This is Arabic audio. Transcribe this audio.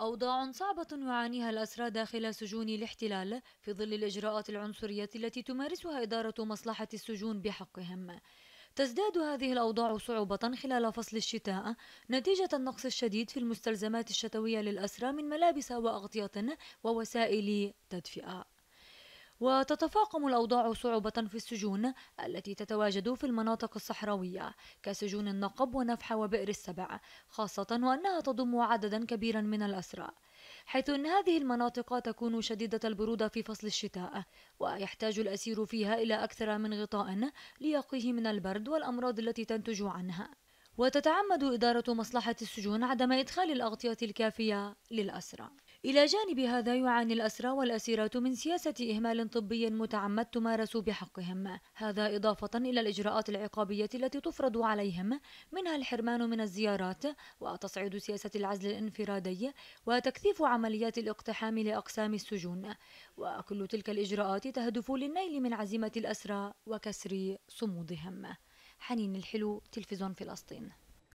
أوضاع صعبة يعانيها الأسرى داخل سجون الاحتلال في ظل الإجراءات العنصرية التي تمارسها إدارة مصلحة السجون بحقهم. تزداد هذه الأوضاع صعوبة خلال فصل الشتاء نتيجة النقص الشديد في المستلزمات الشتوية للأسرى من ملابس وأغطية ووسائل تدفئة. وتتفاقم الأوضاع صعوبة في السجون التي تتواجد في المناطق الصحراوية كسجون النقب ونفح وبئر السبع خاصة وأنها تضم عددا كبيرا من الأسرى. حيث أن هذه المناطق تكون شديدة البرودة في فصل الشتاء ويحتاج الأسير فيها إلى أكثر من غطاء ليقيه من البرد والأمراض التي تنتج عنها. وتتعمد إدارة مصلحة السجون عدم إدخال الأغطية الكافية للأسرى. إلى جانب هذا يعاني الأسرى والأسيرات من سياسة إهمال طبي متعمد تمارس بحقهم. هذا إضافة إلى الإجراءات العقابية التي تفرض عليهم. منها الحرمان من الزيارات وتصعيد سياسة العزل الانفرادي وتكثيف عمليات الاقتحام لأقسام السجون. وكل تلك الإجراءات تهدف للنيل من عزيمة الأسرى وكسر صمودهم. حنين الحلو تلفزيون فلسطين.